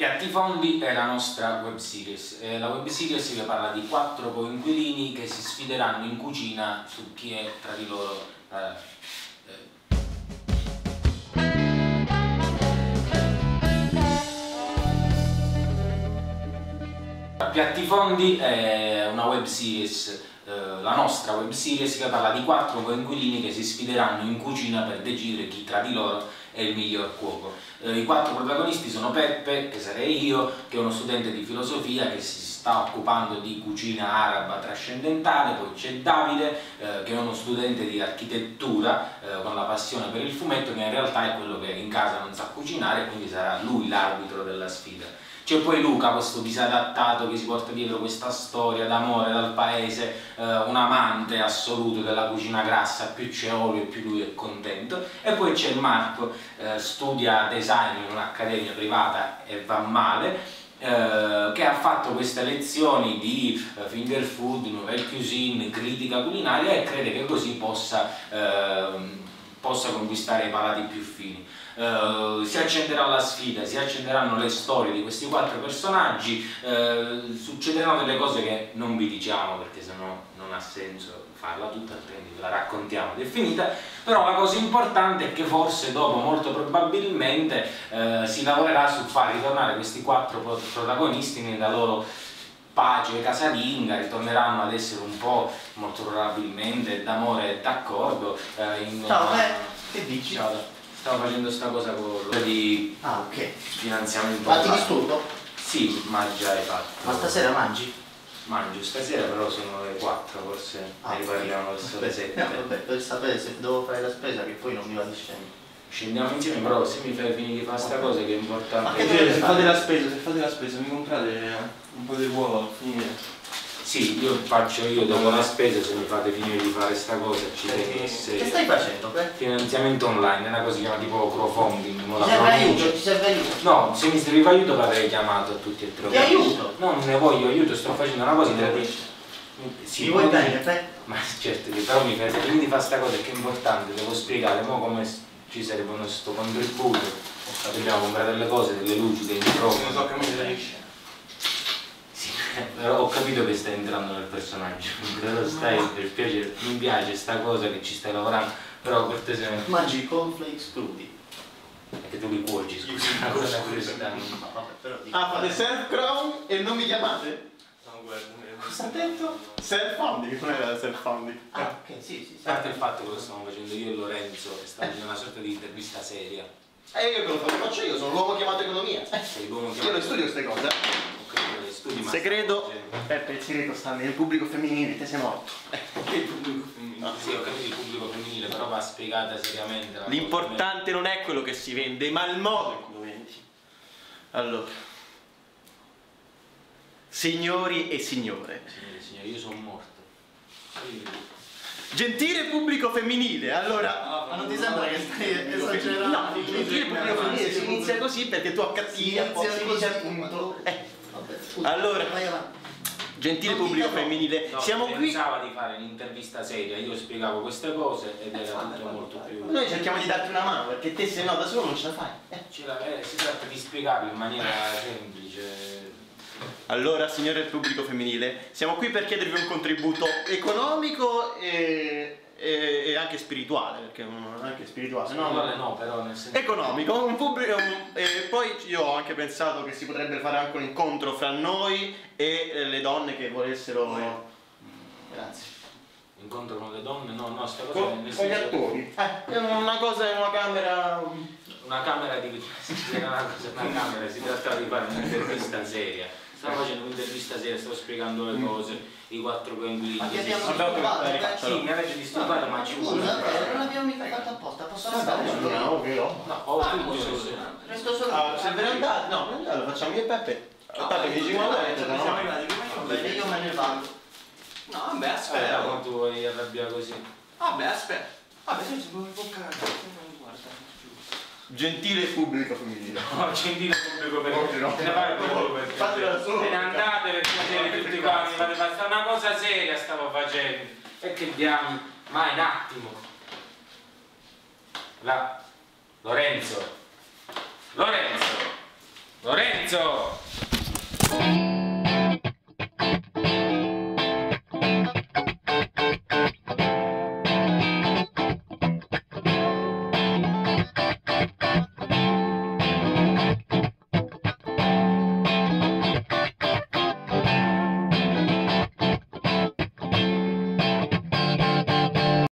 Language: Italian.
Piatti Fondi è la nostra web series. La web series che parla di quattro coinquilini che si sfideranno in cucina su chi è tra di loro. Eh, Piatti Fondi è una web series, eh, la nostra web series che parla di quattro coinquilini che si sfideranno in cucina per decidere chi tra di loro è il miglior cuoco. Eh, I quattro protagonisti sono Peppe, che sarei io, che è uno studente di filosofia che si sta occupando di cucina araba trascendentale, poi c'è Davide, eh, che è uno studente di architettura eh, con la passione per il fumetto, che in realtà è quello che in casa non sa cucinare, quindi sarà lui l'arbitro della sfida. C'è poi Luca, questo disadattato che si porta dietro questa storia d'amore dal paese, eh, un amante assoluto della cucina grassa, più c'è olio più lui è contento. E poi c'è Marco, eh, studia design in un'accademia privata e va male, eh, che ha fatto queste lezioni di uh, finger food, nouvelle cuisine, critica culinaria e crede che così possa, uh, possa conquistare i palati più fini. Uh, si accenderà la sfida, si accenderanno le storie di questi quattro personaggi, uh, succederanno delle cose che non vi diciamo perché sennò non ha senso farla tutta, altrimenti la raccontiamo ed è finita, però la cosa importante è che forse dopo, molto probabilmente, uh, si lavorerà su far ritornare questi quattro protagonisti nella loro pace casalinga, ritorneranno ad essere un po', molto probabilmente, d'amore e d'accordo. in Ciao, una... eh, che dici? Ciao. Stavo facendo sta cosa con di ah, okay. finanziamento. Ma ti disturbo? Sì, ma già hai fatto. Ma stasera mangi? Mangio stasera, però sono le 4, forse ah, ne riparliamo verso le 7. No, vabbè, per sapere se devo fare la spesa che poi non mi va di scendere. Scendiamo insieme, però se mi fai finire di fare sta cosa che è importante. Ma che se fate la spesa, se fate la spesa mi comprate un po' di uova finire. Sì, io faccio io dopo la spesa se mi fate finire di fare sta cosa ci tenesse. Che stai facendo? Per? Finanziamento online, è una cosa che si chiama tipo crowdfunding. Ti serve aiuto? Ti serve aiuto? No, se mi serviva aiuto l'avrei chiamato a tutti e tre. Ti aiuto? No, non ne voglio aiuto, sto facendo una cosa che sì, mi vuoi bene, te? Ma certo che però mi fai finire di fare sta cosa che è importante, devo spiegare mo come ci serve questo contributo. Dobbiamo comprare delle cose, delle luci, dei microfoni. Non so come si riesce. Eh, ho capito che stai entrando nel personaggio, però stai per piacere, mi piace sta cosa che ci stai lavorando, però cortesemente. Mangi cornflakes crudi. È che tu li cuoci, scusa, una cosa curiosità. Ah, fate self crown e non mi chiamate? Guarda. Cosa ha detto? Self founding, non era self founding. Ah, ok, sì, sì. A parte il fatto che lo stiamo facendo io e Lorenzo, e stiamo facendo una sorta di intervista seria. E eh, io che lo faccio io, sono l'uomo chiamato economia. Eh, sei l'uomo chiamato. Io non studio queste cose. Studi il segreto, Peppe, il segreto sta nel pubblico femminile, te sei morto. che il pubblico femminile? No. Sì, ho capito il pubblico femminile, però va spiegata seriamente. L'importante non è quello che si vende, ma il modo in cui lo vendi. Allora, signori e signore. Signori e signori, io sono morto. Gentile pubblico femminile, allora... Ma non ti sembra che stai esagerando? No, gentile pubblico femminile si inizia così perché tu accattivi a po' si dice appunto... Eh. Allora, gentile pubblico femminile, no, siamo qui... pensava di fare un'intervista seria, io spiegavo queste cose ed era tutto molto più... Noi cerchiamo di darti una mano perché te se no da solo non ce la fai. Eh. Ce la, eh, si tratta di spiegarlo in maniera semplice. Allora, signore del pubblico femminile, siamo qui per chiedervi un contributo economico e, e, e anche spirituale, perché non anche spirituale, no, no, però nel senso... Economico, un pubblico, un, e poi io ho anche pensato che si potrebbe fare anche un incontro fra noi e le donne che volessero... Grazie. Incontro con le donne? No, no, sta cosa... Con, con gli attori. Eh, una cosa in una camera... Una camera di... una, cosa, una camera, si tratta di fare un'intervista seria stavo facendo un'intervista seria, stavo spiegando le mm. cose, i quattro coinquilini. Ma ti abbiamo disturbato? Eh? Sì, mi avete disturbato, ma ci vuole. Non l'abbiamo mica fatto apposta, posso stare? No, ovvio. No, ho tutto. Resto solo. Ah, se ve ne andate, no, lo facciamo io e Peppe. Peppe mi dici quando è? Siamo arrivati Bene, io me ne vado. No, vabbè, aspetta. Quanto vuoi arrabbiare così? Vabbè, aspetta. Vabbè, se può toccare. Gentile pubblico femminile. No, gentile pubblico femminile. No, te ne fai proprio perché. Fatela solo. Se ne andate per piacere tutti quanti, fate fare una cosa seria stavo facendo. E che diamo? Ma un attimo. La Lorenzo. Lorenzo. Lorenzo!